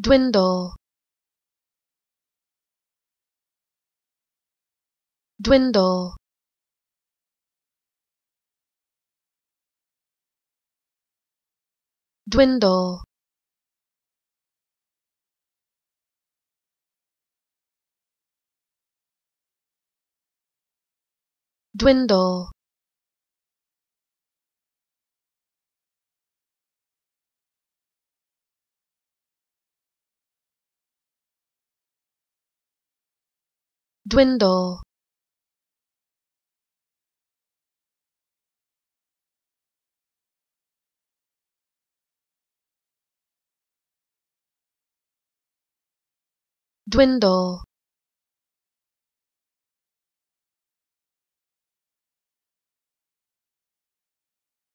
dwindle. Dwindle. Dwindle. Dwindle dwindle. Dwindle